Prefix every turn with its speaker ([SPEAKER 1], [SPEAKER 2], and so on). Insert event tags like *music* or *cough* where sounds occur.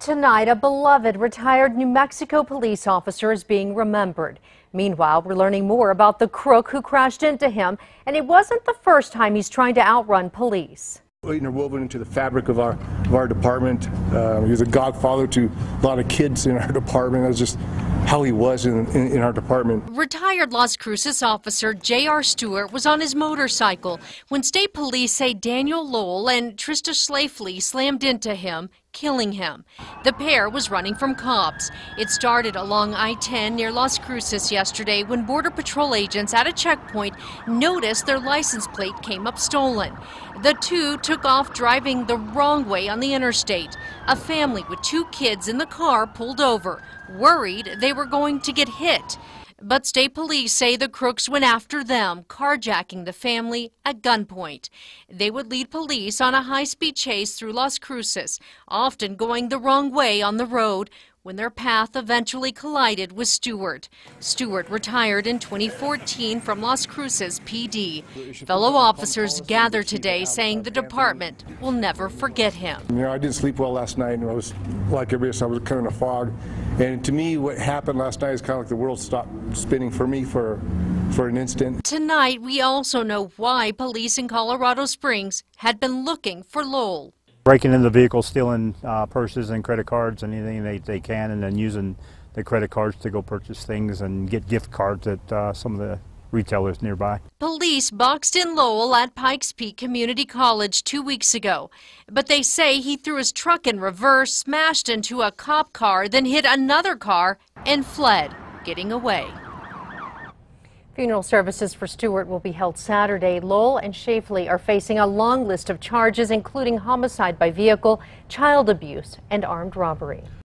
[SPEAKER 1] Tonight, a beloved retired New Mexico police officer is being remembered. Meanwhile, we're learning more about the crook who crashed into him, and it wasn't the first time he's trying to outrun police.
[SPEAKER 2] Interwoven into the fabric of our of our department. Uh, he was a godfather to a lot of kids in our *laughs* department. That's just how he was in, in, in our department.
[SPEAKER 1] Retired Las Cruces officer J.R. Stewart was on his motorcycle when state police say Daniel Lowell and Trista Schlafly slammed into him killing him. The pair was running from cops. It started along I-10 near Las Cruces yesterday when Border Patrol agents at a checkpoint noticed their license plate came up stolen. The two took off driving the wrong way on the interstate. A family with two kids in the car pulled over, worried they were going to get hit. But state police say the crooks went after them, carjacking the family at gunpoint. They would lead police on a high speed chase through Las Cruces, often going the wrong way on the road when their path eventually collided with Stewart. Stewart retired in 2014 from Las Cruces PD. Fellow officers gathered today saying the department will never forget him.
[SPEAKER 2] You know, I didn't sleep well last night, and I was like everybody else, I was kind of in a fog. And to me, what happened last night is kind of like the world stopped spinning for me for for an instant.
[SPEAKER 1] Tonight, we also know why police in Colorado Springs had been looking for Lowell
[SPEAKER 3] breaking into the vehicle, stealing uh, purses and credit cards and anything they, they can, and then using the credit cards to go purchase things and get gift cards at uh, some of the retailers nearby.
[SPEAKER 1] Police boxed in Lowell at Pikes Peak Community College two weeks ago, but they say he threw his truck in reverse, smashed into a cop car, then hit another car and fled, getting away. Funeral services for Stewart will be held Saturday. Lowell and Shafley are facing a long list of charges, including homicide by vehicle, child abuse, and armed robbery.